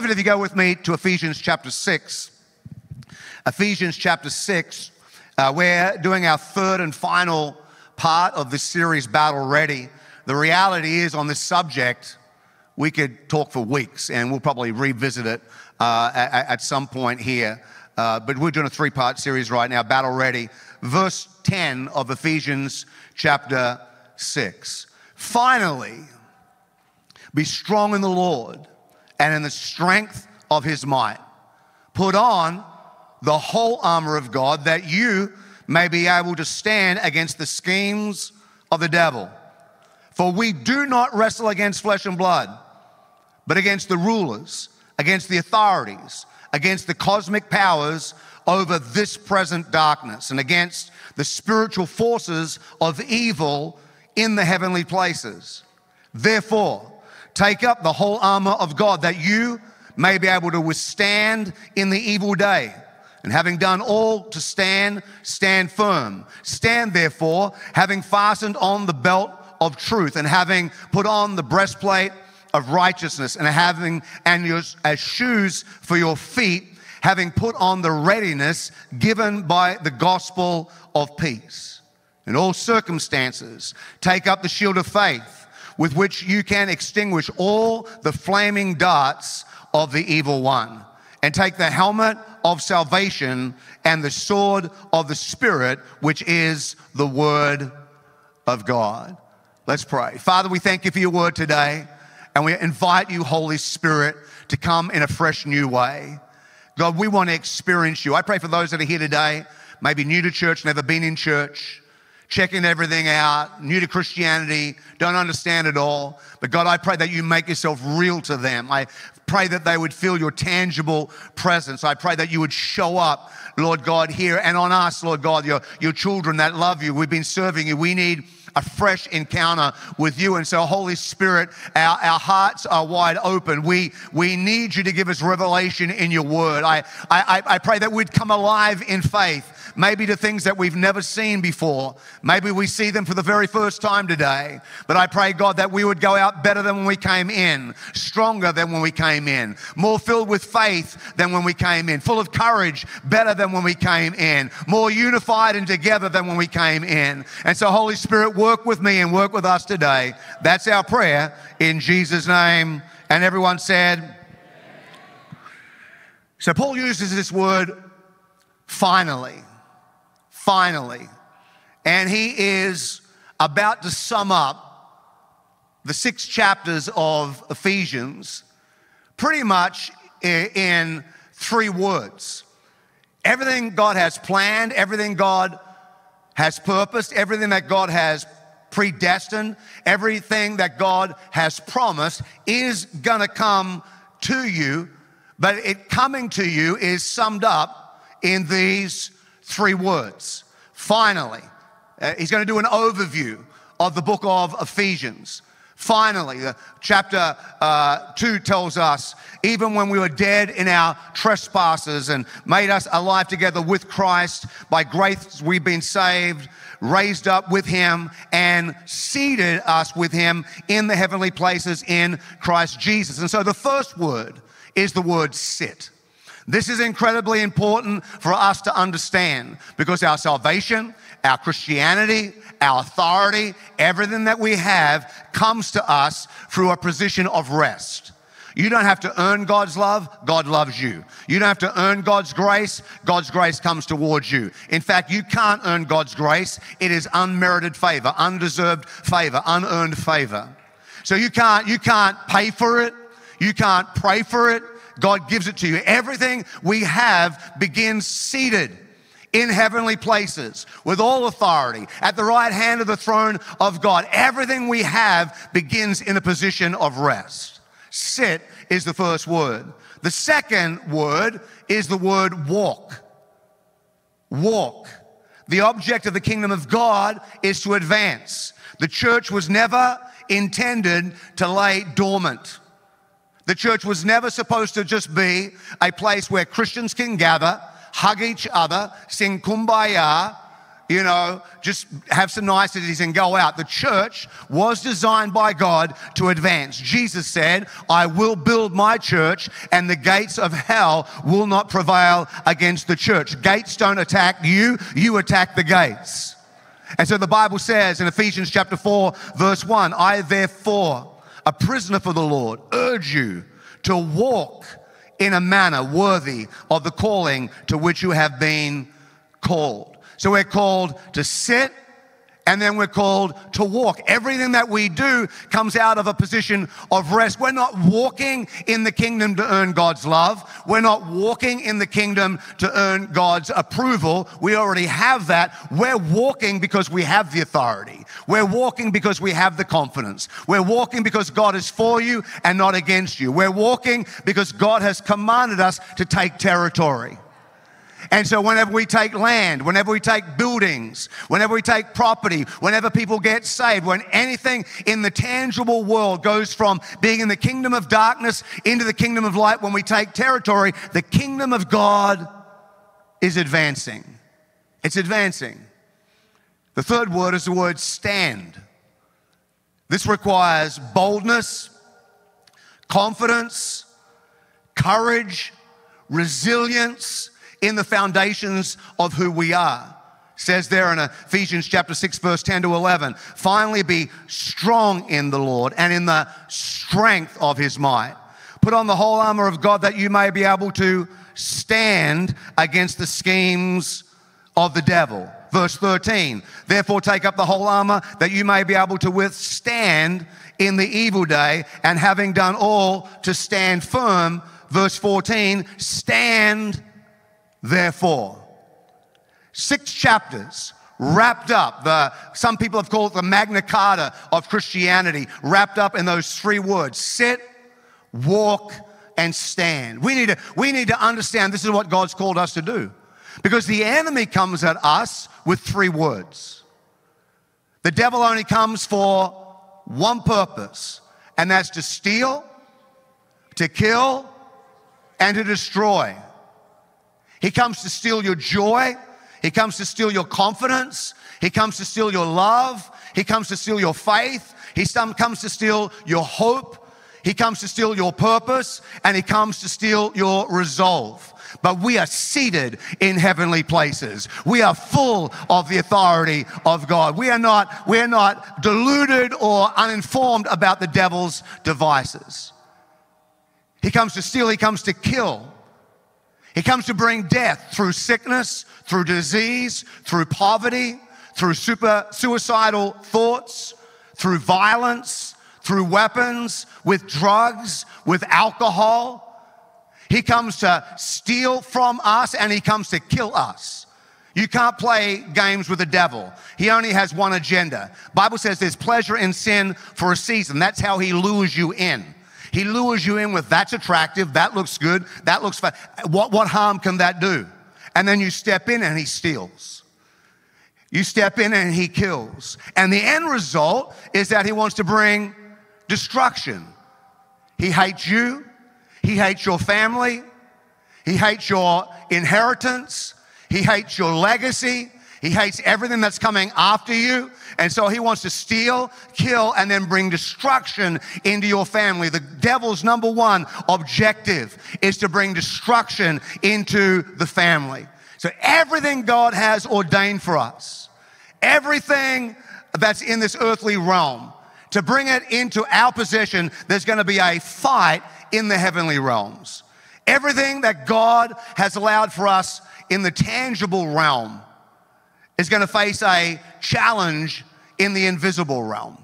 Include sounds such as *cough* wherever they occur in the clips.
Love it if you go with me to Ephesians chapter 6. Ephesians chapter 6. Uh, we're doing our third and final part of this series, Battle Ready. The reality is, on this subject, we could talk for weeks and we'll probably revisit it uh, at, at, some point here. Uh, but we're doing a three part series right now, Battle Ready. Verse 10 of Ephesians chapter 6. Finally, be strong in the Lord and in the strength of his might. Put on the whole armor of God that you may be able to stand against the schemes of the devil. For we do not wrestle against flesh and blood, but against the rulers, against the authorities, against the cosmic powers over this present darkness, and against the spiritual forces of evil in the heavenly places. Therefore, take up the whole armor of God that you may be able to withstand in the evil day. And having done all to stand, stand firm. Stand therefore, having fastened on the belt of truth and having put on the breastplate of righteousness and having and your, as shoes for your feet, having put on the readiness given by the gospel of peace. In all circumstances, take up the shield of faith with which you can extinguish all the flaming darts of the evil one and take the helmet of salvation and the sword of the Spirit, which is the Word of God. Let's pray. Father, we thank you for your word today, and we invite you, Holy Spirit, to come in a fresh new way. God, we want to experience you. I pray for those that are here today, maybe new to church, never been in church, checking everything out, new to Christianity, don't understand it all. But God, I pray that you make yourself real to them. I pray that they would feel your tangible presence. I pray that you would show up, Lord God, here and on us, Lord God, your, your children that love you. We've been serving you. We need a fresh encounter with you. And so, Holy Spirit, our, our hearts are wide open. We, we need you to give us revelation in your word. I, I, I pray that we'd come alive in faith maybe to things that we've never seen before. Maybe we see them for the very first time today. But I pray, God, that we would go out better than when we came in, stronger than when we came in, more filled with faith than when we came in, full of courage, better than when we came in, more unified and together than when we came in. And so, Holy Spirit, work with me and work with us today. That's our prayer in Jesus' name. And everyone said, so Paul uses this word finally finally. And he is about to sum up the six chapters of Ephesians pretty much in three words. Everything God has planned, everything God has purposed, everything that God has predestined, everything that God has promised is gonna come to you, but it coming to you is summed up in these three words. Finally, uh, he's going to do an overview of the book of Ephesians. Finally, chapter uh, 2 tells us, even when we were dead in our trespasses and made us alive together with Christ, by grace we've been saved, raised up with him, and seated us with him in the heavenly places in Christ Jesus. And so the first word is the word sit. This is incredibly important for us to understand because our salvation, our Christianity, our authority, everything that we have comes to us through a position of rest. You don't have to earn God's love, God loves you. You don't have to earn God's grace, God's grace comes towards you. In fact, you can't earn God's grace, it is unmerited favor, undeserved favor, unearned favor. So you can't you can't pay for it, you can't pray for it, God gives it to you. Everything we have begins seated in heavenly places with all authority at the right hand of the throne of God. Everything we have begins in a position of rest. Sit is the first word. The second word is the word walk. Walk. The object of the kingdom of God is to advance. The church was never intended to lay dormant. The church was never supposed to just be a place where Christians can gather, hug each other, sing kumbaya, you know, just have some niceties and go out. The church was designed by God to advance. Jesus said, I will build my church and the gates of hell will not prevail against the church. Gates don't attack you, you attack the gates. And so the Bible says in Ephesians chapter 4, verse 1, I therefore, a prisoner for the Lord, urge you to walk in a manner worthy of the calling to which you have been called. So we're called to sit and then we're called to walk. Everything that we do comes out of a position of rest. We're not walking in the kingdom to earn God's love. We're not walking in the kingdom to earn God's approval. We already have that. We're walking because we have the authority. We're walking because we have the confidence. We're walking because God is for you and not against you. We're walking because God has commanded us to take territory. And so, whenever we take land, whenever we take buildings, whenever we take property, whenever people get saved, when anything in the tangible world goes from being in the kingdom of darkness into the kingdom of light, when we take territory, the kingdom of God is advancing. It's advancing. The third word is the word stand. This requires boldness, confidence, courage, resilience, in the foundations of who we are. says there in Ephesians chapter 6, verse 10 to 11. Finally, be strong in the Lord and in the strength of his might. Put on the whole armor of God that you may be able to stand against the schemes of the devil. Verse 13, therefore take up the whole armor that you may be able to withstand in the evil day, and having done all to stand firm. Verse 14, stand therefore. Six chapters wrapped up. The, some people have called it the Magna Carta of Christianity, wrapped up in those three words sit, walk, and stand. We need, to, we need to understand this is what God's called us to do. Because the enemy comes at us with three words. The devil only comes for one purpose, and that's to steal, to kill, and to destroy. He comes to steal your joy. He comes to steal your confidence. He comes to steal your love. He comes to steal your faith. He comes to steal your hope. He comes to steal your purpose and he comes to steal your resolve. But we are seated in heavenly places. We are full of the authority of God. We are not, we are not deluded or uninformed about the devil's devices. He comes to steal, he comes to kill. He comes to bring death through sickness, through disease, through poverty, through super, suicidal thoughts, through violence, through weapons, with drugs, with alcohol. He comes to steal from us and he comes to kill us. You can't play games with the devil. He only has one agenda. Bible says there's pleasure in sin for a season. That's how he lures you in. He lures you in with that's attractive, that looks good, that looks fine. What, what harm can that do? And then you step in and he steals. You step in and he kills. And the end result is that he wants to bring destruction. He hates you, he hates your family, he hates your inheritance, he hates your legacy, he hates everything that's coming after you. And so he wants to steal, kill, and then bring destruction into your family. The devil's number one objective is to bring destruction into the family. So everything God has ordained for us, everything that's in this earthly realm, to bring it into our possession, there's going to be a fight in the heavenly realms. Everything that God has allowed for us in the tangible realm is going to face a challenge in the invisible realm.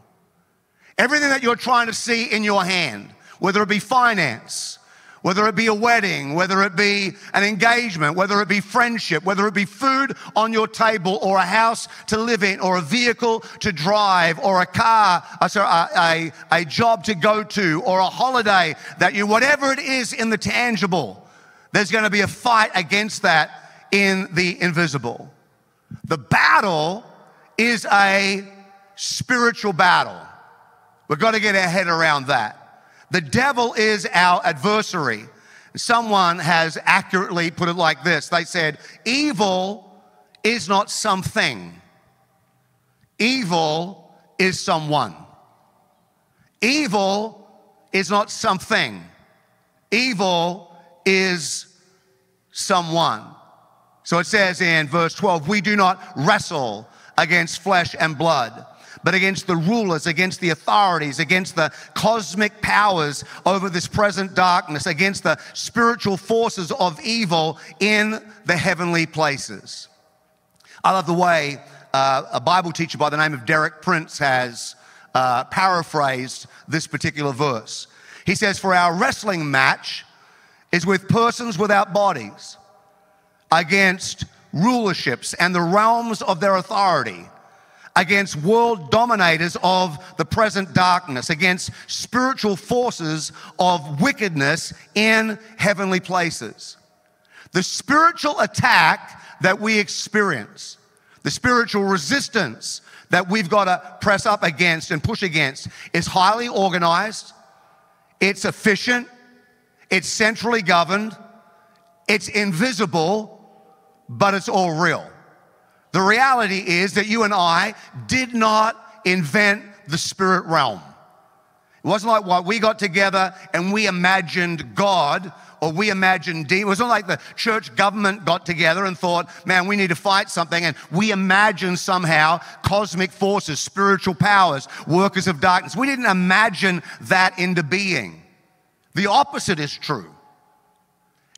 Everything that you're trying to see in your hand, whether it be finance, whether it be a wedding, whether it be an engagement, whether it be friendship, whether it be food on your table or a house to live in or a vehicle to drive or a car, uh, sorry, a, a, a job to go to or a holiday that you, whatever it is in the tangible, there's going to be a fight against that in the invisible. The battle is a spiritual battle. We've got to get our head around that. The devil is our adversary. Someone has accurately put it like this they said, Evil is not something, evil is someone. Evil is not something, evil is someone. So it says in verse 12, we do not wrestle against flesh and blood but against the rulers, against the authorities, against the cosmic powers over this present darkness, against the spiritual forces of evil in the heavenly places. I love the way uh, a Bible teacher by the name of Derek Prince has uh, paraphrased this particular verse. He says, For our wrestling match is with persons without bodies against rulerships and the realms of their authority against world dominators of the present darkness, against spiritual forces of wickedness in heavenly places. The spiritual attack that we experience, the spiritual resistance that we've got to press up against and push against is highly organized, it's efficient, it's centrally governed, it's invisible, but it's all real. The reality is that you and I did not invent the spirit realm. It wasn't like what we got together and we imagined God or we imagined demons. It wasn't like the church government got together and thought, man, we need to fight something. And we imagined somehow cosmic forces, spiritual powers, workers of darkness. We didn't imagine that into being. The opposite is true.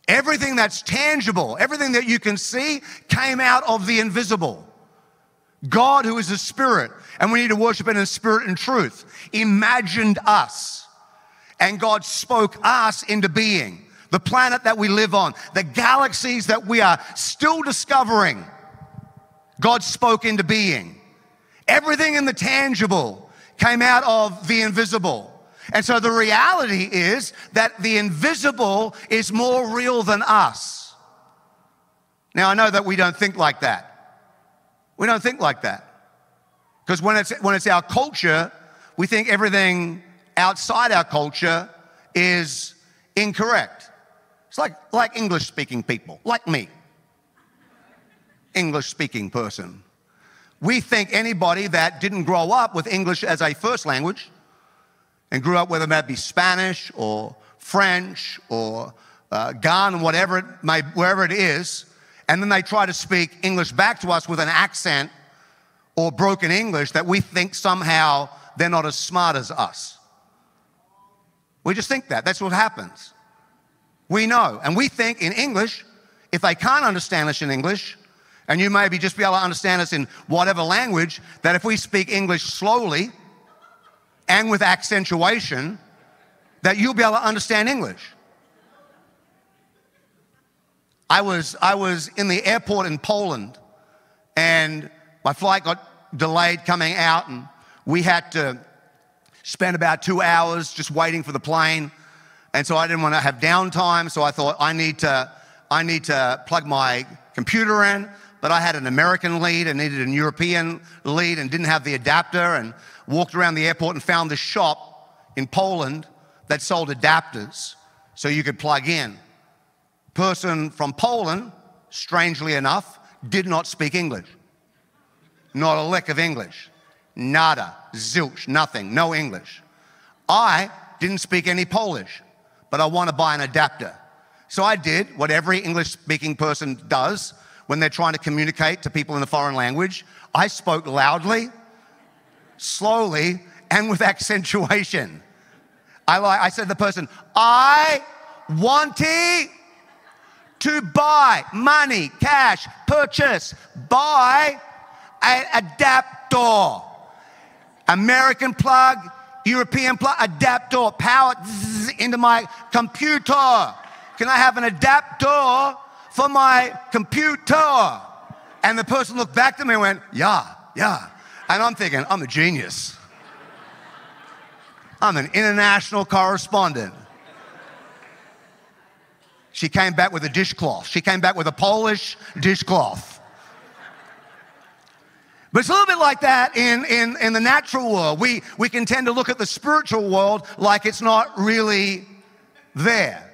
Everything that's tangible, everything that you can see, came out of the invisible. God, who is a spirit, and we need to worship in spirit and truth, imagined us. And God spoke us into being. The planet that we live on, the galaxies that we are still discovering, God spoke into being. Everything in the tangible came out of the invisible. And so the reality is that the invisible is more real than us. Now, I know that we don't think like that. We don't think like that. Because when it's, when it's our culture, we think everything outside our culture is incorrect. It's like, like English speaking people, like me, English speaking person. We think anybody that didn't grow up with English as a first language and grew up, whether that be Spanish or French or uh, Ghana, whatever it may, wherever it is, and then they try to speak English back to us with an accent or broken English that we think somehow they're not as smart as us. We just think that. That's what happens. We know. And we think in English, if they can't understand us in English, and you maybe just be able to understand us in whatever language, that if we speak English slowly, and with accentuation that you'll be able to understand English. I was, I was in the airport in Poland and my flight got delayed coming out, and we had to spend about two hours just waiting for the plane. And so I didn't want to have downtime, so I thought I need to, I need to plug my computer in. But I had an American lead and needed an European lead and didn't have the adapter. And walked around the airport and found this shop in Poland that sold adapters so you could plug in. Person from Poland, strangely enough, did not speak English. Not a lick of English. Nada, zilch, nothing, no English. I didn't speak any Polish, but I want to buy an adapter. So I did what every English speaking person does when they're trying to communicate to people in a foreign language. I spoke loudly slowly, and with *laughs* accentuation. I, like, I said to the person, I wanted to buy money, cash, purchase, buy an adapter. American plug, European plug, adapter, power into my computer. Can I have an adapter for my computer? And the person looked back to me and went, Yeah, yeah. And I'm thinking, I'm a genius. I'm an international correspondent. She came back with a dishcloth. She came back with a Polish dishcloth. But it's a little bit like that in, in, in the natural world. We, we can tend to look at the spiritual world like it's not really there.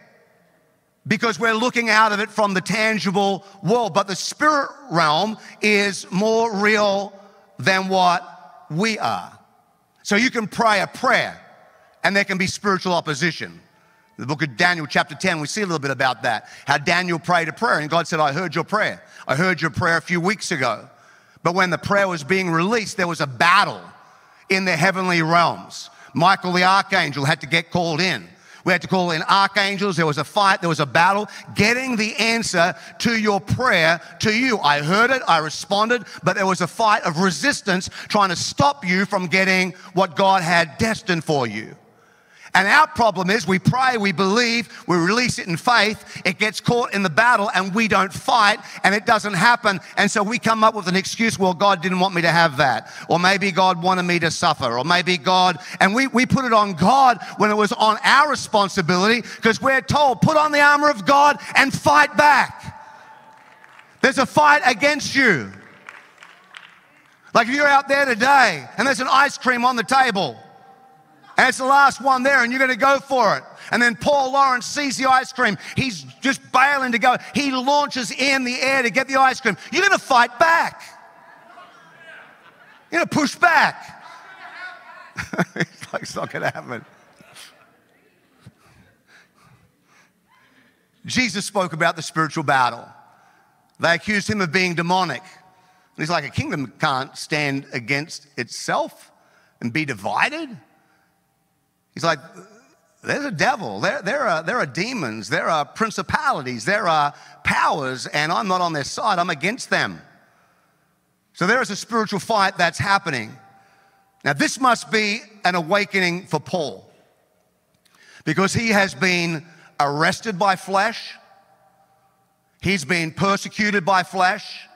because we're looking out of it from the tangible world. But the spirit realm is more real than what we are. So you can pray a prayer and there can be spiritual opposition. The book of Daniel, chapter 10, we see a little bit about that. How Daniel prayed a prayer, and God said, I heard your prayer. I heard your prayer a few weeks ago. But when the prayer was being released, there was a battle in the heavenly realms. Michael the archangel had to get called in. We had to call in archangels. There was a fight. There was a battle. Getting the answer to your prayer to you. I heard it. I responded. But there was a fight of resistance trying to stop you from getting what God had destined for you. And our problem is we pray, we believe, we release it in faith, it gets caught in the battle and we don't fight and it doesn't happen. And so we come up with an excuse, well, God didn't want me to have that. Or maybe God wanted me to suffer. Or maybe God, and we, we put it on God when it was on our responsibility because we're told, put on the armor of God and fight back. There's a fight against you. Like if you're out there today and there's an ice cream on the table, and it's the last one there, and you're going to go for it. And then Paul Lawrence sees the ice cream. He's just bailing to go. He launches in the air to get the ice cream. You're going to fight back. You're going to push back. it's *laughs* like it's not going to happen. Jesus spoke about the spiritual battle. They accused him of being demonic. And he's like, a kingdom can't stand against itself and be divided. He's like, there's a devil. There, there, are, there are demons. There are principalities. There are powers, and I'm not on their side. I'm against them. So there is a spiritual fight that's happening. Now, this must be an awakening for Paul because he has been arrested by flesh, he's been persecuted by flesh,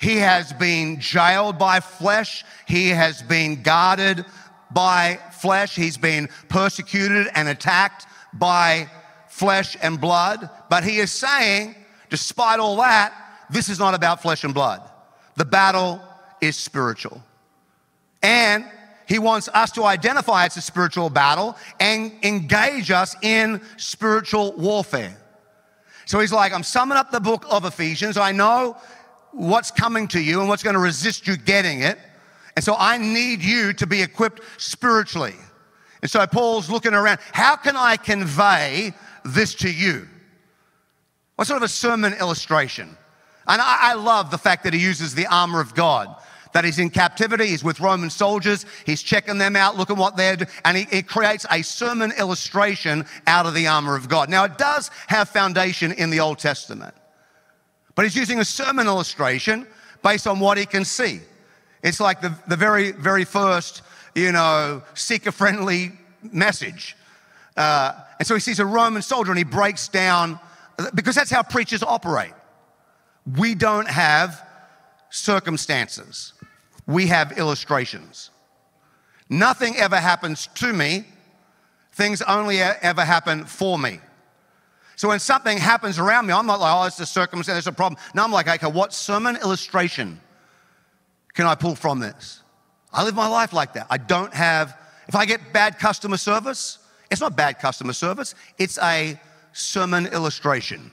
he has been jailed by flesh, he has been guarded by flesh. He's been persecuted and attacked by flesh and blood. But he is saying, despite all that, this is not about flesh and blood. The battle is spiritual. And he wants us to identify it's a spiritual battle and engage us in spiritual warfare. So he's like, I'm summing up the book of Ephesians. I know what's coming to you and what's going to resist you getting it. And so I need you to be equipped spiritually. And so Paul's looking around. How can I convey this to you? What sort of a sermon illustration? And I, I, love the fact that he uses the armor of God. That he's in captivity, he's with Roman soldiers, he's checking them out, looking what they're doing, and he, he creates a sermon illustration out of the armor of God. Now, it does have foundation in the Old Testament, but he's using a sermon illustration based on what he can see. It's like the, the very, very first, you know, seeker friendly message. Uh, and so he sees a Roman soldier and he breaks down, because that's how preachers operate. We don't have circumstances, we have illustrations. Nothing ever happens to me, things only ever happen for me. So when something happens around me, I'm not like, oh, it's a circumstance, it's a problem. No, I'm like, okay, what sermon illustration can I pull from this? I live my life like that. I don't have, if I get bad customer service, it's not bad customer service, it's a sermon illustration.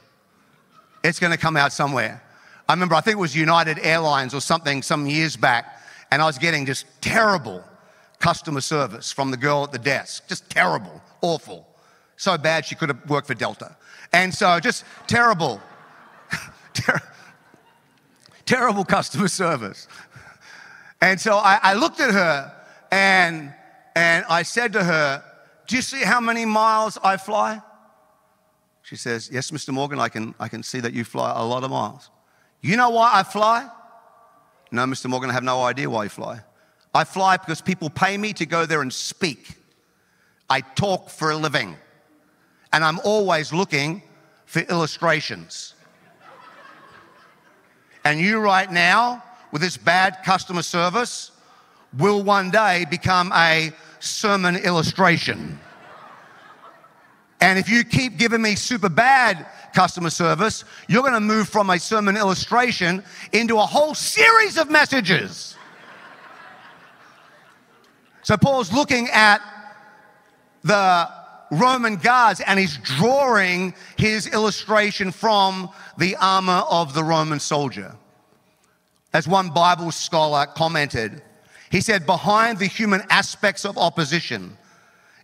It's gonna come out somewhere. I remember, I think it was United Airlines or something some years back, and I was getting just terrible customer service from the girl at the desk. Just terrible, awful. So bad she could have worked for Delta. And so just terrible, *laughs* ter- terrible customer service. And so I, I looked at her and, and I said to her, Do you see how many miles I fly? She says, Yes, Mr. Morgan, I can, I can see that you fly a lot of miles. You know why I fly? No, Mr. Morgan, I have no idea why you fly. I fly because people pay me to go there and speak. I talk for a living. And I'm always looking for illustrations. And you right now with this bad customer service will one day become a sermon illustration. And if you keep giving me super bad customer service, you're going to move from a sermon illustration into a whole series of messages. So Paul's looking at the Roman guards and he's drawing his illustration from the armor of the Roman soldier. As one Bible scholar commented, he said, behind the human aspects of opposition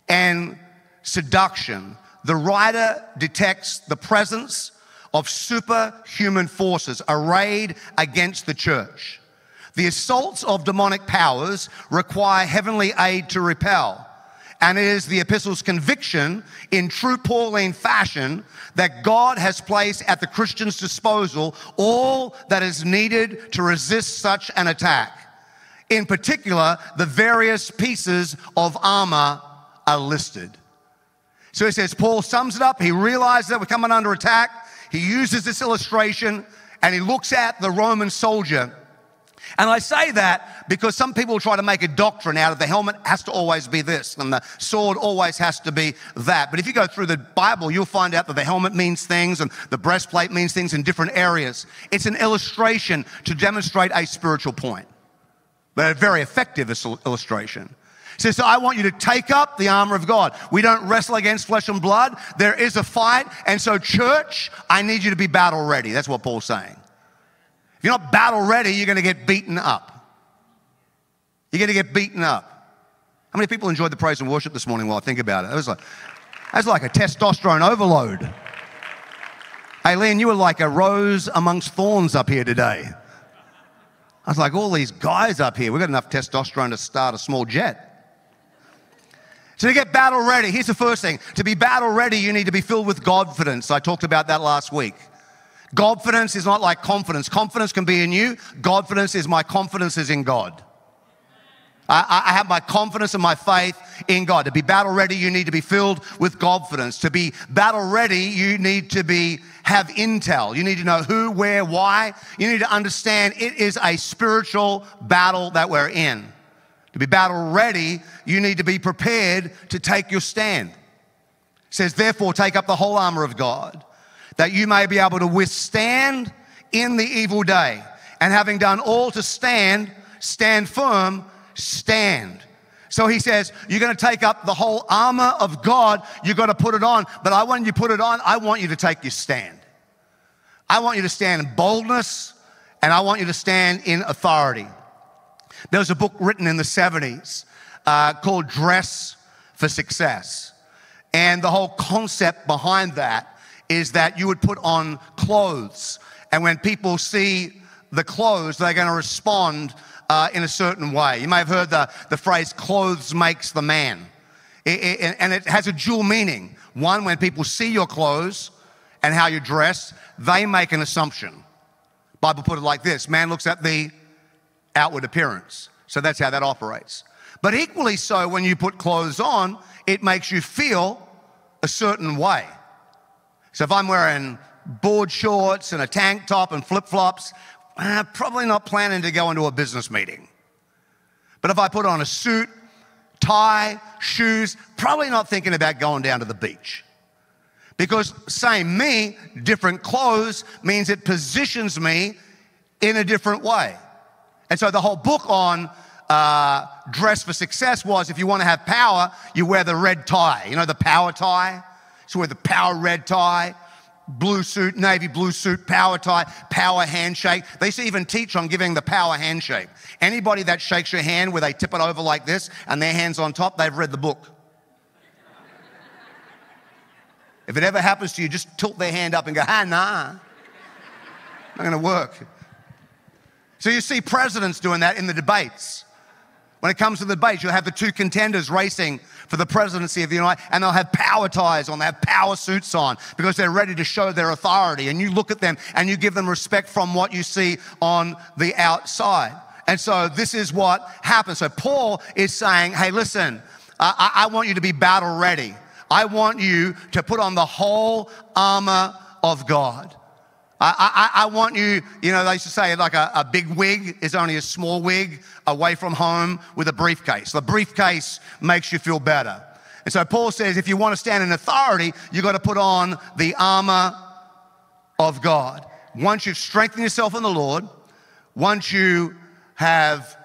and seduction, the writer detects the presence of superhuman forces arrayed against the church. The assaults of demonic powers require heavenly aid to repel. And it is the epistle's conviction in true Pauline fashion that God has placed at the Christian's disposal all that is needed to resist such an attack. In particular, the various pieces of armor are listed. So he says, Paul sums it up. He realizes that we're coming under attack. He uses this illustration and he looks at the Roman soldier. And I say that because some people try to make a doctrine out of the helmet has to always be this and the sword always has to be that. But if you go through the Bible, you'll find out that the helmet means things and the breastplate means things in different areas. It's an illustration to demonstrate a spiritual point, but a very effective illustration says, I want you to take up the armor of God. We don't wrestle against flesh and blood. There is a fight. And so, church, I need you to be battle ready. That's what Paul's saying. If you're not battle ready, you're going to get beaten up. You're going to get beaten up. How many people enjoyed the praise and worship this morning while I think about it? It was like, that's like a testosterone overload. Hey, Lynn, you were like a rose amongst thorns up here today. I was like, all these guys up here, we've got enough testosterone to start a small jet. So to get battle ready, here's the first thing. To be battle ready, you need to be filled with confidence. I talked about that last week. Confidence is not like confidence. Confidence can be in you. Confidence is my confidence is in God. I, I, have my confidence and my faith in God. To be battle ready, you need to be filled with confidence. To be battle ready, you need to be have intel. You need to know who, where, why. You need to understand it is a spiritual battle that we're in. To be battle ready, you need to be prepared to take your stand. It says, therefore, take up the whole armor of God, that you may be able to withstand in the evil day. And having done all to stand, stand firm, stand. So he says, You're going to take up the whole armor of God. You've got to put it on. But I want you to put it on, I want you to take your stand. I want you to stand in boldness and I want you to stand in authority. There was a book written in the 70s uh, called Dress for Success. And the whole concept behind that is that you would put on clothes. And when people see the clothes, they're going to respond uh, in a certain way. You may have heard the, the phrase, clothes makes the man. It, it, and it has a dual meaning. One, when people see your clothes and how you dress, they make an assumption. Bible put it like this man looks at the outward appearance. So that's how that operates. But equally so, when you put clothes on, it makes you feel a certain way. So if I'm wearing board shorts and a tank top and flip flops, I'm probably not planning to go into a business meeting. But if I put on a suit, tie, shoes, probably not thinking about going down to the beach. Because same me, different clothes means it positions me in a different way. And so the whole book on uh, dress for success was if you want to have power, you wear the red tie. You know, the power tie? So wear the power red tie, blue suit, navy blue suit, power tie, power handshake. They even teach on giving the power handshake. Anybody that shakes your hand where they tip it over like this and their hands on top, they've read the book. If it ever happens to you, just tilt their hand up and go, ah, nah. Not gonna work. So you see presidents doing that in the debates. When it comes to the debates, you'll have the two contenders racing for the presidency of the United, and they'll have power ties on, they have power suits on because they're ready to show their authority. And you look at them and you give them respect from what you see on the outside. And so this is what happens. So Paul is saying, hey, listen, I, I want you to be battle ready. I want you to put on the whole armor of God. I, I, I, want you, you know, they used to say like a, a big wig is only a small wig away from home with a briefcase. The briefcase makes you feel better. And so Paul says if you want to stand in authority, you've got to put on the armor of God. Once you've strengthened yourself in the Lord, once you have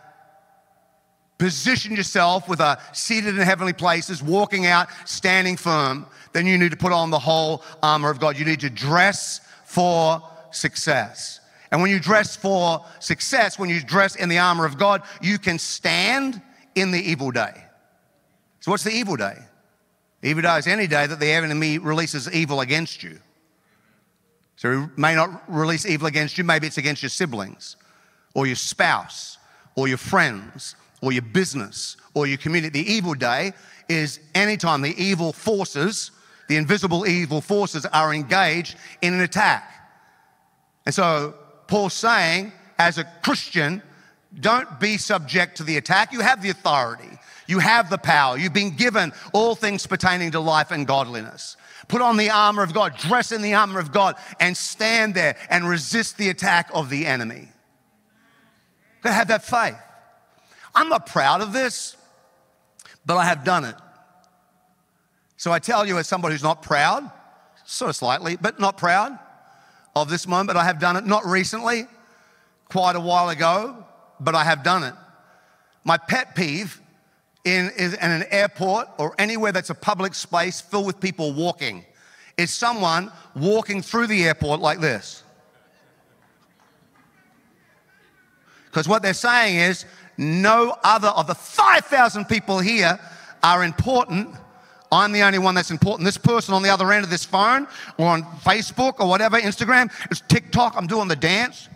position yourself with a seated in heavenly places, walking out, standing firm, then you need to put on the whole armor of God. You need to dress for success. And when you dress for success, when you dress in the armor of God, you can stand in the evil day. So, what's the evil day? The Evil day is any day that the enemy releases evil against you. So, he may not release evil against you, maybe it's against your siblings, or your spouse, or your friends, or your business, or your community. The evil day is anytime the evil forces, the invisible evil forces, are engaged in an attack. And so, Paul's saying, as a Christian, don't be subject to the attack. You have the authority. You have the power. You've been given all things pertaining to life and godliness. Put on the armor of God, dress in the armor of God, and stand there and resist the attack of the enemy. Gotta have that faith. I'm not proud of this, but I have done it. So I tell you, as somebody who's not proud, sort of slightly, but not proud of this moment, I have done it not recently, quite a while ago, but I have done it. My pet peeve in, in an airport or anywhere that's a public space filled with people walking is someone walking through the airport like this. Because what they're saying is no other of the 5,000 people here are important. I'm the only one that's important. This person on the other end of this phone or on Facebook or whatever, Instagram, it's TikTok, I'm doing the dance,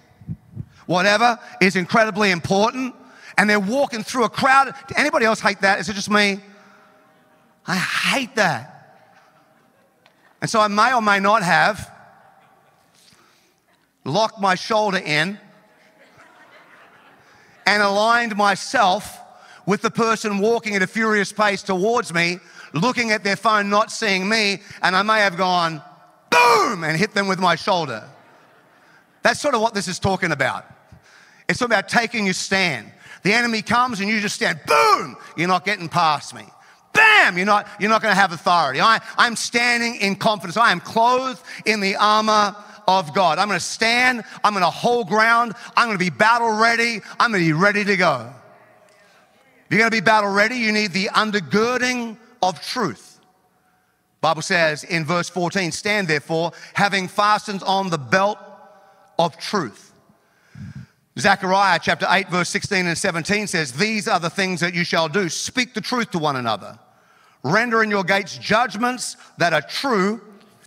whatever, is incredibly important and they're walking through a crowd. Anybody else hate that? Is it just me? I hate that. And so I may or may not have locked my shoulder in and aligned myself with the person walking at a furious pace towards me, looking at their phone, not seeing me, and I may have gone boom and hit them with my shoulder. That's sort of what this is talking about. It's about taking your stand. The enemy comes and you just stand, boom, you're not getting past me. Bam, you're not, you're not going to have authority. I, I'm standing in confidence. I am clothed in the armor of God. I'm going to stand. I'm going to hold ground. I'm going to be battle ready. I'm going to be ready to go. If you're going to be battle ready, you need the undergirding of truth. Bible says in verse 14, stand therefore, having fastened on the belt of truth. Zechariah chapter 8, verse 16 and 17 says, These are the things that you shall do. Speak the truth to one another. Render in your gates judgments that are true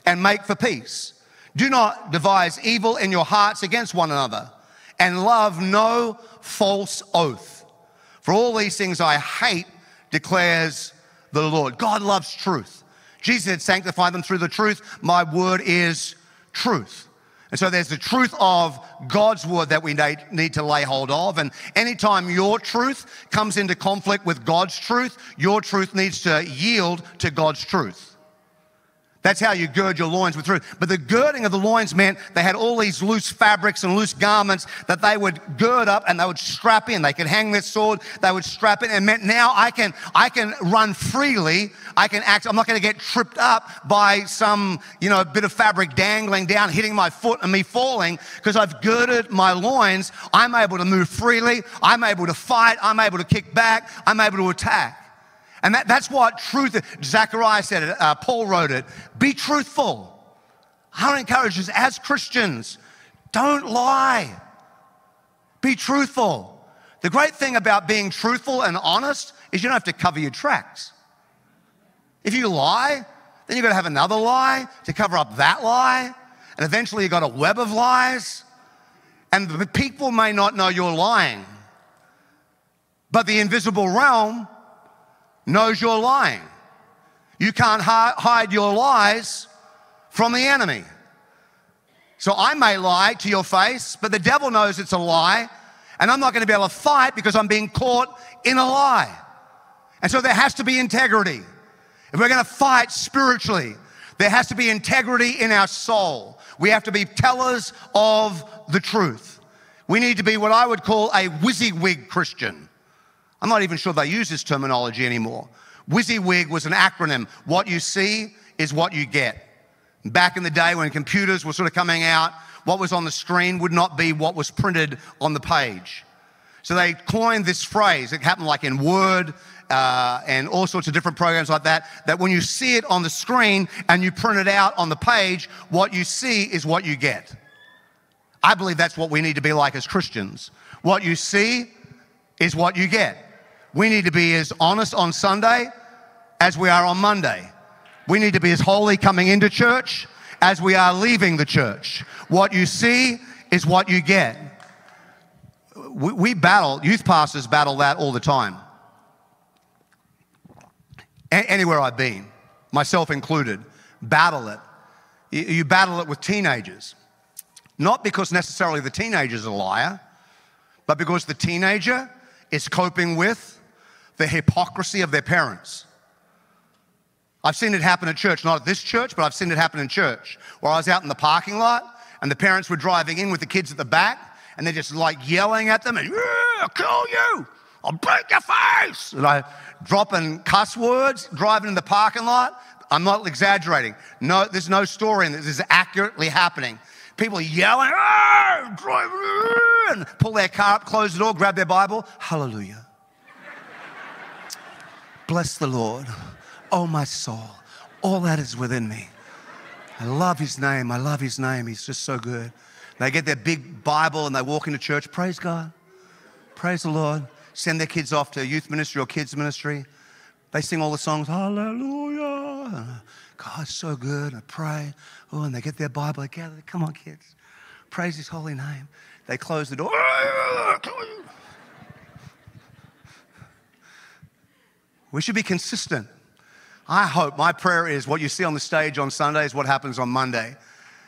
and make for peace. Do not devise evil in your hearts against one another and love no false oath. For all these things I hate, declares the Lord. God loves truth. Jesus said, Sanctify them through the truth. My word is truth. And so there's the truth of God's word that we need to lay hold of. And anytime your truth comes into conflict with God's truth, your truth needs to yield to God's truth. That's how you gird your loins with truth. But the girding of the loins meant they had all these loose fabrics and loose garments that they would gird up and they would strap in. They could hang their sword, they would strap in. And meant now I can, I can run freely. I can act, I'm not going to get tripped up by some, you know, bit of fabric dangling down, hitting my foot and me falling because I've girded my loins. I'm able to move freely. I'm able to fight. I'm able to kick back. I'm able to attack. And that, that's what truth, Zechariah said it, uh, Paul wrote it. Be truthful. To encourage us as Christians, don't lie. Be truthful. The great thing about being truthful and honest is you don't have to cover your tracks. If you lie, then you've got to have another lie to cover up that lie. And eventually you've got a web of lies. And the people may not know you're lying. But the invisible realm knows you're lying. You can't hide your lies from the enemy. So I may lie to your face, but the devil knows it's a lie, and I'm not going to be able to fight because I'm being caught in a lie. And so there has to be integrity. If we're going to fight spiritually, there has to be integrity in our soul. We have to be tellers of the truth. We need to be what I would call a WYSIWYG Christian. I'm not even sure they use this terminology anymore. WYSIWYG was an acronym. What you see is what you get. Back in the day when computers were sort of coming out, what was on the screen would not be what was printed on the page. So they coined this phrase. It happened like in Word uh, and all sorts of different programs like that. That when you see it on the screen and you print it out on the page, what you see is what you get. I believe that's what we need to be like as Christians. What you see is what you get. We need to be as honest on Sunday as we are on Monday. We need to be as holy coming into church as we are leaving the church. What you see is what you get. We, we battle, youth pastors battle that all the time. A- anywhere I've been, myself included, battle it. You, you battle it with teenagers. Not because necessarily the teenager's a liar, but because the teenager is coping with the hypocrisy of their parents. I've seen it happen at church, not at this church, but I've seen it happen in church, where I was out in the parking lot and the parents were driving in with the kids at the back and they're just like yelling at them and, I'll kill you, I'll break your face. And I dropping cuss words, driving in the parking lot. I'm not exaggerating. No, there's no story in this. This is accurately happening. People yelling, ah, driving in, pull their car up, close the door, grab their Bible. Hallelujah. Bless the Lord, oh my soul. All that is within me. I love his name. I love his name. He's just so good. They get their big Bible and they walk into church. Praise God. Praise the Lord. Send their kids off to youth ministry or kids ministry. They sing all the songs, Hallelujah. God's so good. I pray. Oh, and they get their Bible together. Come on, kids. Praise his holy name. They close the door. *laughs* We should be consistent. I hope, my prayer is what you see on the stage on Sunday is what happens on Monday.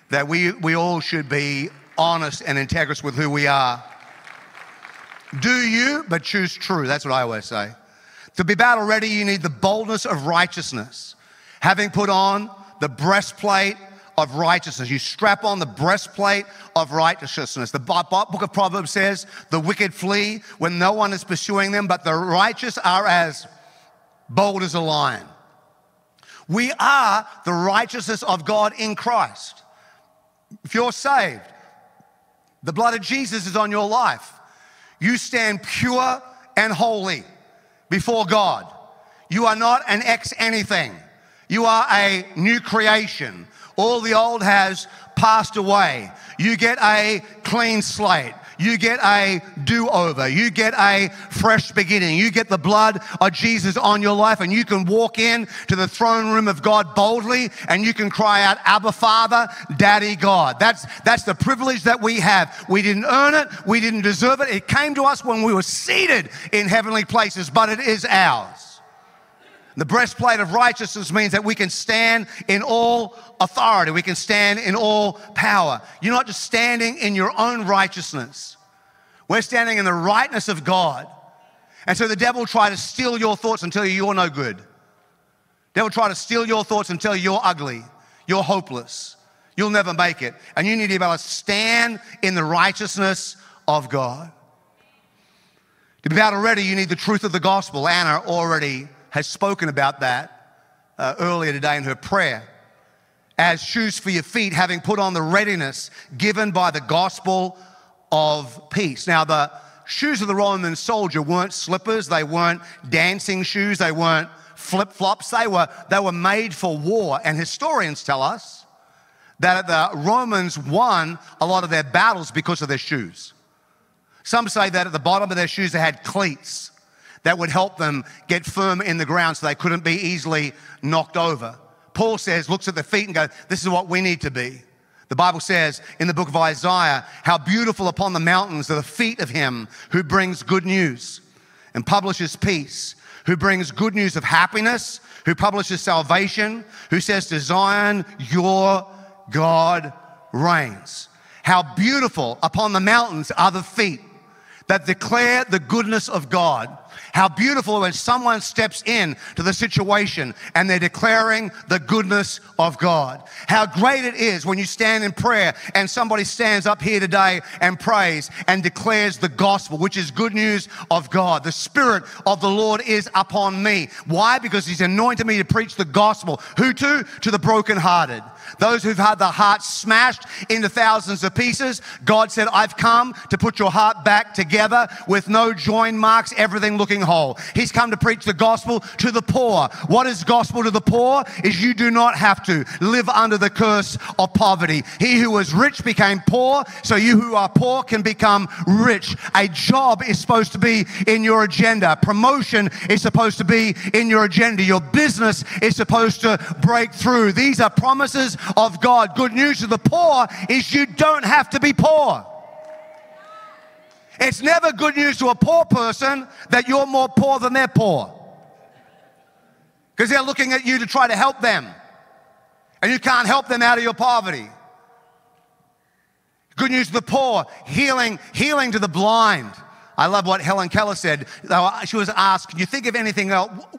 That we, we all should be honest and integrous with who we are. Do you, but choose true. That's what I always say. To be battle ready, you need the boldness of righteousness. Having put on the breastplate of righteousness. You strap on the breastplate of righteousness. The book of Proverbs says, the wicked flee when no one is pursuing them, but the righteous are as bold as a lion. We are the righteousness of God in Christ. If you're saved, the blood of Jesus is on your life. You stand pure and holy before God. You are not an ex anything. You are a new creation. All the old has passed away. You get a clean slate. You get a do over. You get a fresh beginning. You get the blood of Jesus on your life, and you can walk in to the throne room of God boldly and you can cry out, Abba Father, Daddy God. That's, that's the privilege that we have. We didn't earn it, we didn't deserve it. It came to us when we were seated in heavenly places, but it is ours. The breastplate of righteousness means that we can stand in all authority, we can stand in all power. You're not just standing in your own righteousness, we're standing in the rightness of God. And so the devil will try to steal your thoughts and tell you you're no good. Devil try to steal your thoughts and tell you you're ugly, you're hopeless, you'll never make it. And you need to be able to stand in the righteousness of God. To be battle ready, you need the truth of the gospel. Anna already has spoken about that uh, earlier today in her prayer. As shoes for your feet, having put on the readiness given by the gospel of peace. Now, the shoes of the Roman soldier weren't slippers, they weren't dancing shoes, they weren't flip flops, they were, they were made for war. And historians tell us that the Romans won a lot of their battles because of their shoes. Some say that at the bottom of their shoes they had cleats that would help them get firm in the ground so they couldn't be easily knocked over. Paul says, looks at the feet and goes, This is what we need to be. The Bible says in the book of Isaiah, How beautiful upon the mountains are the feet of him who brings good news and publishes peace, who brings good news of happiness, who publishes salvation, who says to Zion, Your God reigns. How beautiful upon the mountains are the feet that declare the goodness of God How beautiful when someone steps in to the situation and they're declaring the goodness of God. How great it is when you stand in prayer and somebody stands up here today and prays and declares the gospel, which is good news of God. The Spirit of the Lord is upon me. Why? Because He's anointed me to preach the gospel. Who to? To the brokenhearted. Those who've had the heart smashed into thousands of pieces. God said, I've come to put your heart back together with no join marks, everything looking whole. He's come to preach the gospel to the poor. What is gospel to the poor? Is you do not have to live under the curse of poverty. He who was rich became poor, so you who are poor can become rich. A job is supposed to be in your agenda. Promotion is supposed to be in your agenda. Your business is supposed to break through. These are promises of God. Good news to the poor is you don't have to be poor. It's never good news to a poor person that you're more poor than they're poor. Because they're looking at you to try to help them. And you can't help them out of your poverty. Good news to the poor, healing, healing to the blind. I love what Helen Keller said. Uh, she was asked, Can you think of anything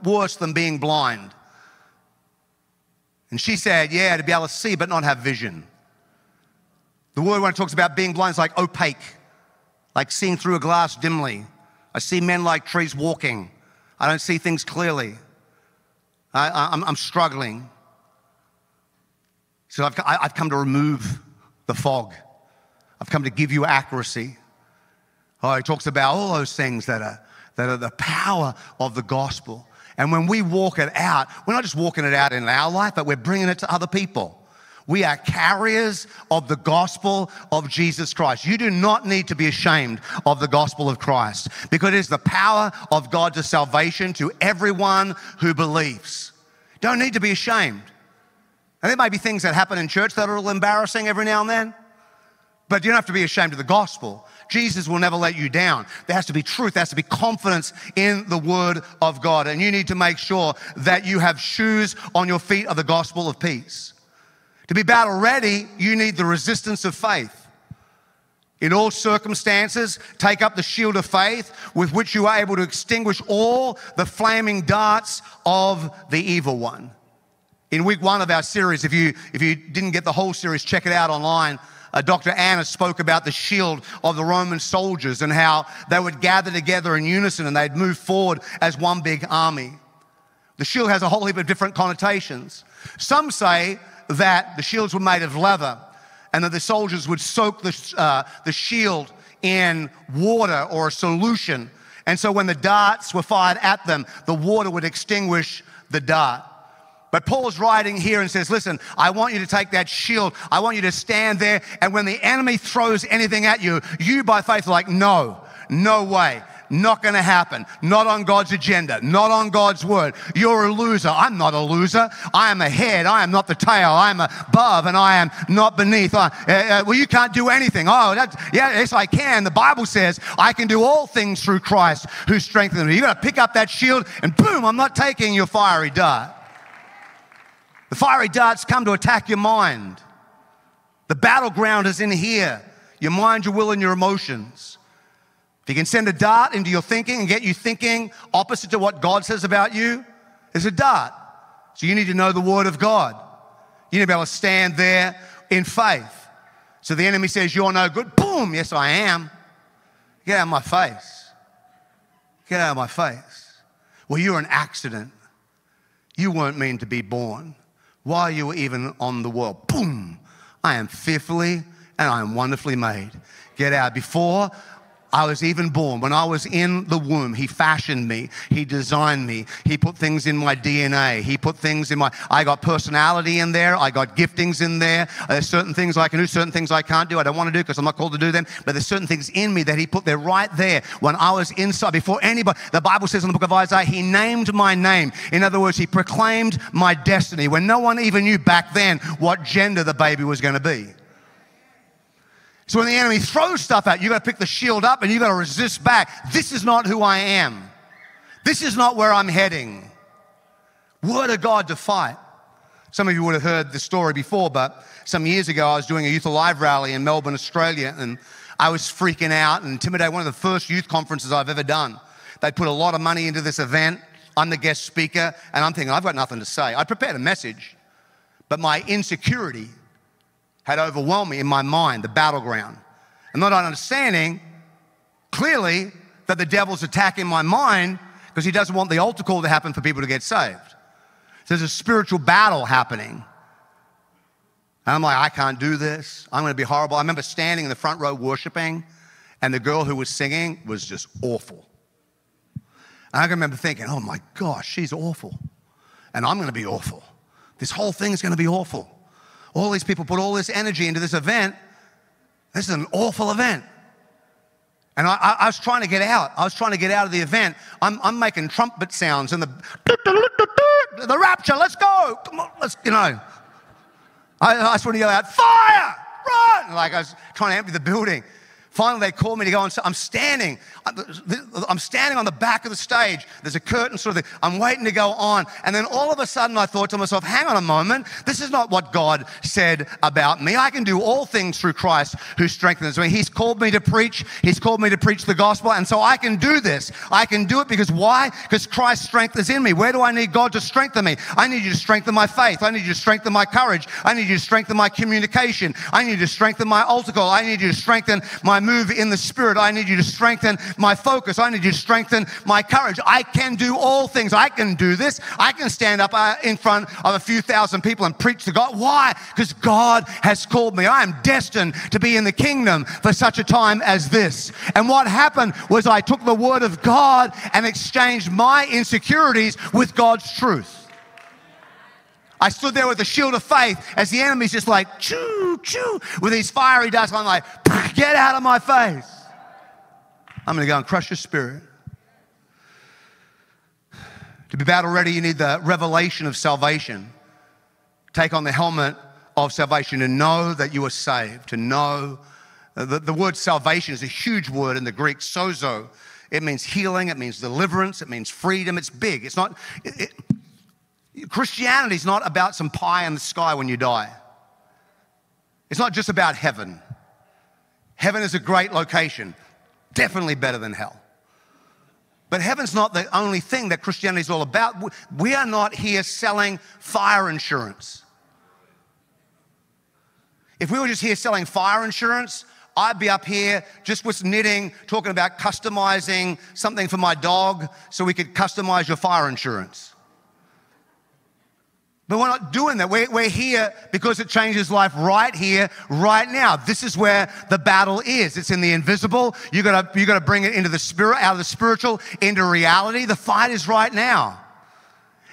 worse than being blind? And she said, Yeah, to be able to see but not have vision. The word when it talks about being blind is like opaque, like seeing through a glass dimly. I see men like trees walking. I don't see things clearly. I, am struggling. So I've, I've come to remove the fog. I've come to give you accuracy. Oh, he talks about all those things that are, that are the power of the gospel. And when we walk it out, we're not just walking it out in our life, but we're bringing it to other people. We are carriers of the gospel of Jesus Christ. You do not need to be ashamed of the gospel of Christ because it is the power of God to salvation to everyone who believes. Don't need to be ashamed. And there may be things that happen in church that are a little embarrassing every now and then, but you don't have to be ashamed of the gospel Jesus will never let you down. There has to be truth, there has to be confidence in the word of God. And you need to make sure that you have shoes on your feet of the gospel of peace. To be battle ready, you need the resistance of faith. In all circumstances, take up the shield of faith with which you are able to extinguish all the flaming darts of the evil one. In week one of our series, if you, if you didn't get the whole series, check it out online. Uh, Dr. Anna spoke about the shield of the Roman soldiers and how they would gather together in unison and they'd move forward as one big army. The shield has a whole heap of different connotations. Some say that the shields were made of leather and that the soldiers would soak the, uh, the shield in water or a solution. And so when the darts were fired at them, the water would extinguish the dart. But Paul's writing here and says, Listen, I want you to take that shield. I want you to stand there. And when the enemy throws anything at you, you by faith are like, No, no way. Not going to happen. Not on God's agenda. Not on God's word. You're a loser. I'm not a loser. I am a head. I am not the tail. I am above and I am not beneath. Uh, uh, well, you can't do anything. Oh, that's, yeah, yes, I can. The Bible says I can do all things through Christ who strengthens me. You got to pick up that shield and boom, I'm not taking your fiery dart. The fiery darts come to attack your mind. The battleground is in here your mind, your will, and your emotions. If you can send a dart into your thinking and get you thinking opposite to what God says about you, it's a dart. So you need to know the Word of God. You need to be able to stand there in faith. So the enemy says, You're no good. Boom, yes, I am. Get out of my face. Get out of my face. Well, you're an accident. You weren't meant to be born while you were even on the world. Boom! I am fearfully and I am wonderfully made. Get out. Before I was even born, when I was in the womb, He fashioned me. He designed me. He put things in my DNA. He put things in my, I got personality in there. I got giftings in there. Uh, there's certain things I can do, certain things I can't do. I don't want to do because I'm not called to do them. But there's certain things in me that He put there right there when I was inside, before anybody. The Bible says in the book of Isaiah, He named my name. In other words, He proclaimed my destiny when no one even knew back then what gender the baby was going to be. So when the enemy throws stuff at you, you got to pick the shield up and you got to resist back. This is not who I am. This is not where I'm heading. Word of God to fight. Some of you would have heard the story before, but some years ago I was doing a Youth Alive rally in Melbourne, Australia, and I was freaking out and intimidated. One of the first youth conferences I've ever done. They put a lot of money into this event. I'm the guest speaker, and I'm thinking, I've got nothing to say. I prepared a message, but my insecurity had overwhelmed me in my mind, the battleground. And not understanding clearly that the devil's attacking my mind because he doesn't want the altar call to happen for people to get saved. So there's a spiritual battle happening. And I'm like, I can't do this. I'm going to be horrible. I remember standing in the front row worshiping, and the girl who was singing was just awful. And I can remember thinking, oh my gosh, she's awful. And I'm going to be awful. This whole thing is going to be awful. All these people put all this energy into this event. This is an awful event. And I, I, was trying to get out. I was trying to get out of the event. I'm, I'm making trumpet sounds and the, the rapture, let's go. Come on, let's, you know. I, I just want to yell out, fire, run. Like I was trying to empty the building. Finally, they called me to go and so I'm standing. Uh, I'm standing on the back of the stage. There's a curtain sort of thing. I'm waiting to go on. And then all of a sudden, I thought to myself, hang on a moment. This is not what God said about me. I can do all things through Christ who strengthens me. He's called me to preach. He's called me to preach the gospel. And so I can do this. I can do it because why? Because Christ's strength is in me. Where do I need God to strengthen me? I need you to strengthen my faith. I need you to strengthen my courage. I need you to strengthen my communication. I need you to strengthen my altar call. I need you to strengthen my move in the spirit. I need you to strengthen my focus. I need you to strengthen my courage. I can do all things. I can do this. I can stand up uh, in front of a few thousand people and preach to God. Why? Because God has called me. I am destined to be in the kingdom for such a time as this. And what happened was I took the word of God and exchanged my insecurities with God's truth. I stood there with the shield of faith as the enemy's just like, choo, choo, with these fiery darts. I'm like, *laughs* get out of my face. I'm going to go and crush your spirit. To be battle ready, you need the revelation of salvation. Take on the helmet of salvation and know that you are saved, to know. Uh, the, the word salvation is a huge word in the Greek, sozo. It means healing, it means deliverance, it means freedom. It's big. It's not, it, it, Christianity is not about some pie in the sky when you die. It's not just about heaven. Heaven is a great location, definitely better than hell. But heaven's not the only thing that Christianity is all about. We are not here selling fire insurance. If we were just here selling fire insurance, I'd be up here just with knitting, talking about customizing something for my dog so we could customize your fire insurance. But we're not doing that. We're, we're here because it changes life right here, right now. This is where the battle is. It's in the invisible. You gotta, you gotta bring it into the spirit, out of the spiritual, into reality. The fight is right now.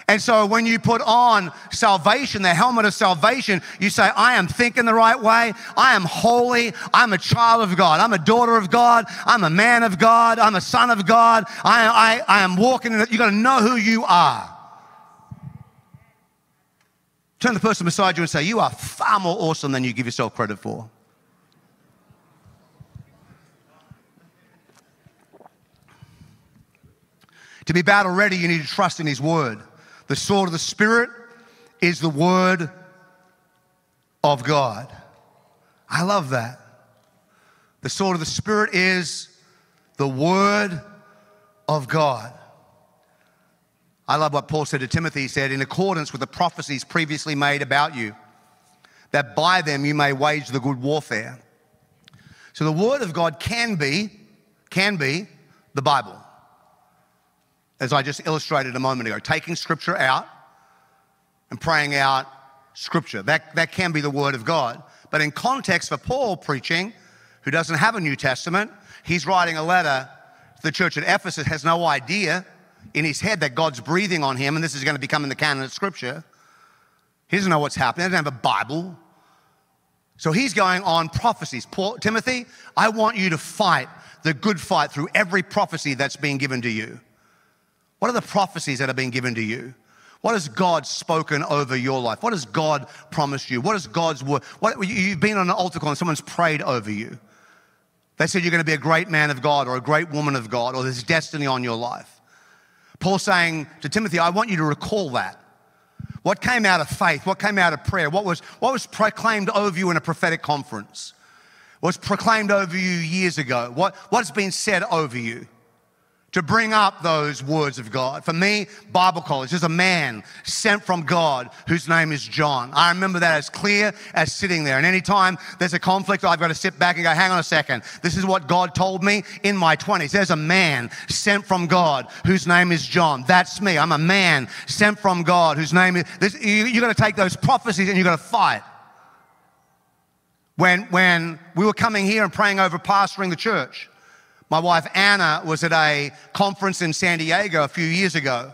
And so when you put on salvation, the helmet of salvation, you say, I am thinking the right way. I am holy. I'm a child of God. I'm a daughter of God. I'm a man of God. I'm a son of God. I, I, I am walking in it. You gotta know who you are. Turn the person beside you and say, You are far more awesome than you give yourself credit for. To be battle ready, you need to trust in His word. The sword of the Spirit is the word of God. I love that. The sword of the Spirit is the word of God. I love what Paul said to Timothy. He said, in accordance with the prophecies previously made about you, that by them you may wage the good warfare. So the word of God can be, can be the Bible. As I just illustrated a moment ago, taking scripture out and praying out scripture. That, that can be the word of God. But in context for Paul preaching, who doesn't have a New Testament, he's writing a letter to the church at Ephesus, has no idea in his head that God's breathing on him and this is going to become in the canon of scripture. He doesn't know what's happening, he doesn't have a Bible. So he's going on prophecies. Paul, Timothy, I want you to fight the good fight through every prophecy that's being given to you. What are the prophecies that are being given to you? What has God spoken over your life? What has God promised you? What is God's word? What, you've been on an altar call and someone's prayed over you. They said you're going to be a great man of God or a great woman of God or there's destiny on your life. Paul saying to Timothy, I want you to recall that. What came out of faith? What came out of prayer? What was, what was proclaimed over you in a prophetic conference? What was proclaimed over you years ago? What, what's been said over you? To bring up those words of God. For me, Bible college is a man sent from God whose name is John. I remember that as clear as sitting there. And anytime there's a conflict, I've got to sit back and go, hang on a second. This is what God told me in my 20s. There's a man sent from God whose name is John. That's me. I'm a man sent from God whose name is. This, you, you've got to take those prophecies and you've got to fight. When, when we were coming here and praying over pastoring the church, my wife Anna was at a conference in San Diego a few years ago,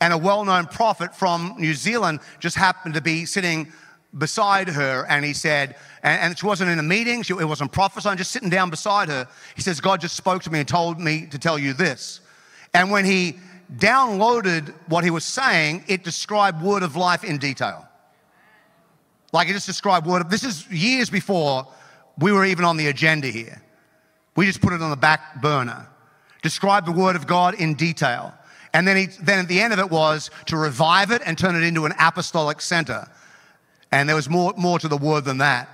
and a well known prophet from New Zealand just happened to be sitting beside her, and he said, and, and she wasn't in a meeting, she, it wasn't prophesying, just sitting down beside her. He says, God just spoke to me and told me to tell you this. And when he downloaded what he was saying, it described word of life in detail. Like it just described word of, this is years before we were even on the agenda here. We just put it on the back burner. Describe the Word of God in detail. And then, he, then at the end of it was to revive it and turn it into an apostolic center. And there was more, more to the Word than that.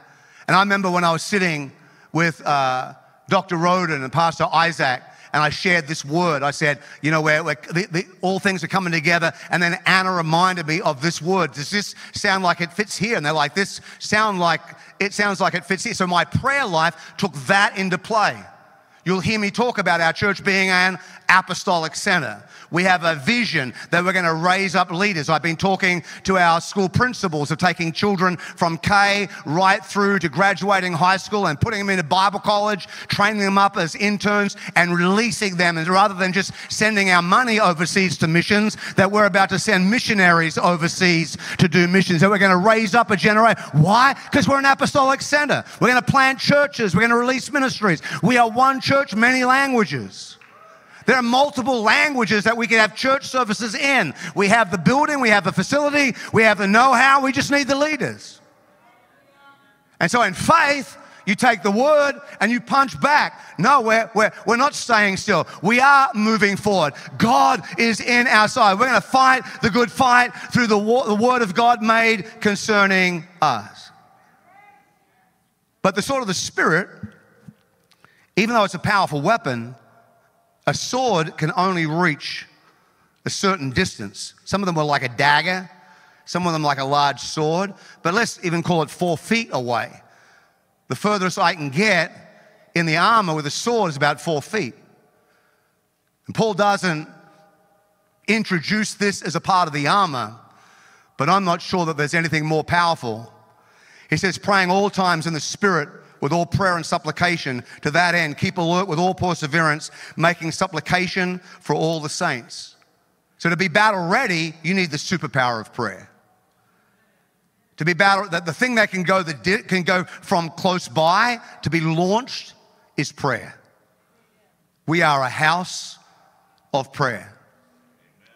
And I remember when I was sitting with uh, Dr. Roden and Pastor Isaac, and I shared this word. I said, you know, where, where the, the, all things are coming together. And then Anna reminded me of this word. Does this sound like it fits here? And they're like, this sound like it sounds like it fits here. So my prayer life took that into play. You'll hear me talk about our church being an apostolic center. We have a vision that we're going to raise up leaders. I've been talking to our school principals of taking children from K right through to graduating high school and putting them into Bible college, training them up as interns and releasing them. And rather than just sending our money overseas to missions, that we're about to send missionaries overseas to do missions. That we're going to raise up a generation. Why? Because we're an apostolic center. We're going to plant churches. We're going to release ministries. We are one church, many languages. There are multiple languages that we can have church services in. We have the building, we have the facility, we have the know how, we just need the leaders. And so in faith, you take the word and you punch back. No, we're, we're, we're not staying still. We are moving forward. God is in our side. We're going to fight the good fight through the, the word of God made concerning us. But the sword of the Spirit, even though it's a powerful weapon, a sword can only reach a certain distance. Some of them were like a dagger, some of them like a large sword, but let's even call it four feet away. The furthest I can get in the armor with a sword is about four feet. And Paul doesn't introduce this as a part of the armor, but I'm not sure that there's anything more powerful. He says, praying all times in the Spirit with all prayer and supplication. To that end, keep alert with all perseverance, making supplication for all the saints. So to be battle ready, you need the superpower of prayer. To be battle, that the thing that can go that can go from close by to be launched is prayer. We are a house of prayer.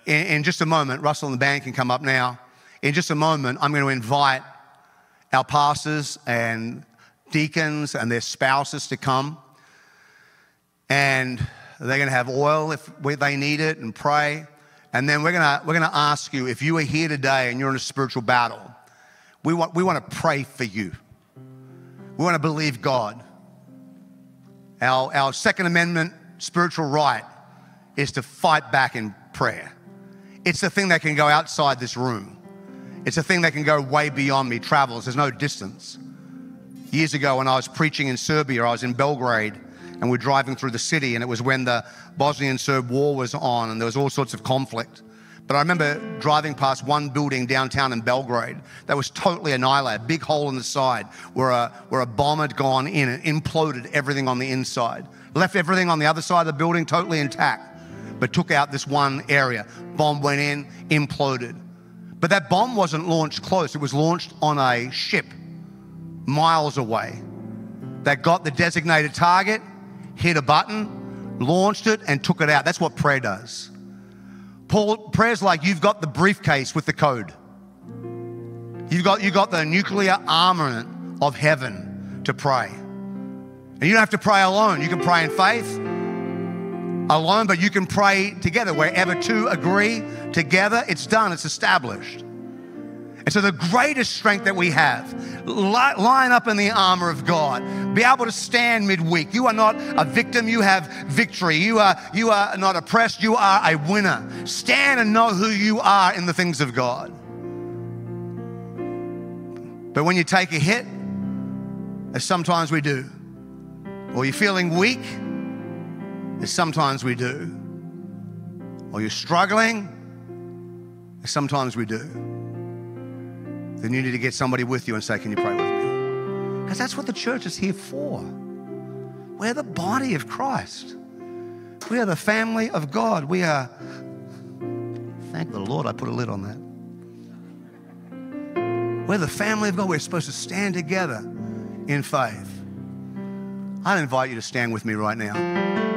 In, in just a moment, Russell and the band can come up now. In just a moment, I'm going to invite our pastors and deacons and their spouses to come. And they're going to have oil if they need it and pray. And then we're going to, we're going to ask you if you are here today and you're in a spiritual battle, we want, we want to pray for you. We want to believe God. Our, our Second Amendment spiritual right is to fight back in prayer. It's the thing that can go outside this room. It's a thing that can go way beyond me, travels, there's no distance. Years ago, when I was preaching in Serbia, I was in Belgrade and we're driving through the city, and it was when the Bosnian Serb war was on and there was all sorts of conflict. But I remember driving past one building downtown in Belgrade that was totally annihilated, big hole in the side where a, where a bomb had gone in and imploded everything on the inside. Left everything on the other side of the building totally intact, but took out this one area. Bomb went in, imploded. But that bomb wasn't launched close, it was launched on a ship miles away that got the designated target, hit a button, launched it, and took it out. That's what prayer does. Paul, prayer's like you've got the briefcase with the code. You've got, you've got the nuclear armament of heaven to pray. And you don't have to pray alone. You can pray in faith alone, but you can pray together. Wherever two agree together, it's done, it's established. And so, the greatest strength that we have line up in the armor of God. Be able to stand midweek. You are not a victim, you have victory. You are, you are not oppressed, you are a winner. Stand and know who you are in the things of God. But when you take a hit, as sometimes we do, or you're feeling weak, as sometimes we do, or you're struggling, as sometimes we do, then you need to get somebody with you and say, Can you pray with me? Because that's what the church is here for. We're the body of Christ. We are the family of God. We are, thank the Lord, I put a lid on that. We're the family of God. We're supposed to stand together in faith. I invite you to stand with me right now.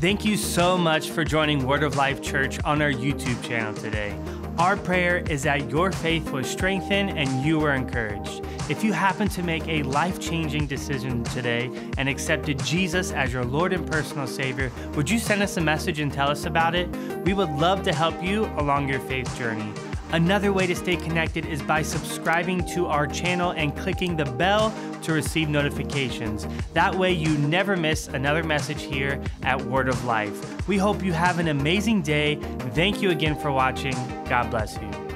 Thank you so much for joining Word of Life Church on our YouTube channel today. Our prayer is that your faith was strengthened and you were encouraged. If you happen to make a life changing decision today and accepted Jesus as your Lord and personal Savior, would you send us a message and tell us about it? We would love to help you along your faith journey. Another way to stay connected is by subscribing to our channel and clicking the bell to receive notifications. That way, you never miss another message here at Word of Life. We hope you have an amazing day. Thank you again for watching. God bless you.